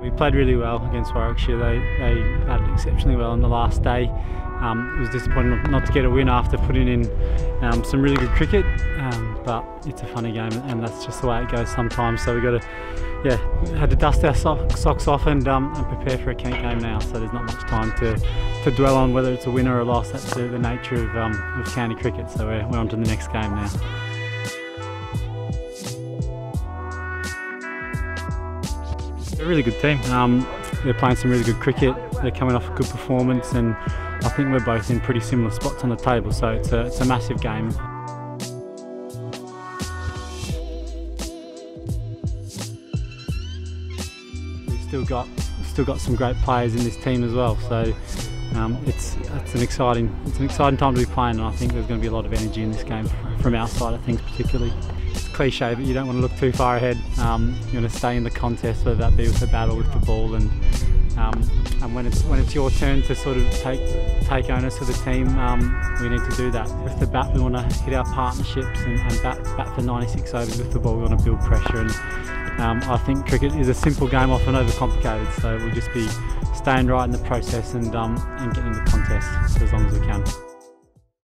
We played really well against Warwickshire. They, they batted exceptionally well on the last day. Um, it was disappointing not to get a win after putting in um, some really good cricket, um, but it's a funny game and that's just the way it goes sometimes. So we've got to, yeah, had to dust our so socks off and, um, and prepare for a Kent game now. So there's not much time to, to dwell on whether it's a win or a loss. That's the, the nature of, um, of county cricket. So we're, we're on to the next game now. A really good team. Um, they're playing some really good cricket. They're coming off a good performance, and I think we're both in pretty similar spots on the table. So it's a, it's a massive game. We've still got still got some great players in this team as well. So um, it's it's an exciting it's an exciting time to be playing, and I think there's going to be a lot of energy in this game from our side of things, particularly cliche, but you don't want to look too far ahead. Um, you want to stay in the contest, whether that be with the battle with the ball, and um, and when it's when it's your turn to sort of take take onus of the team, um, we need to do that. With the bat, we want to hit our partnerships and, and bat bat for 96 overs with the ball. We want to build pressure, and um, I think cricket is a simple game, often overcomplicated. So we'll just be staying right in the process and um, and getting the contest for as long as we can.